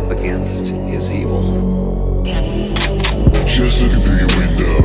up against is evil. Just look through your window,